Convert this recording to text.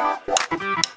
Yeah.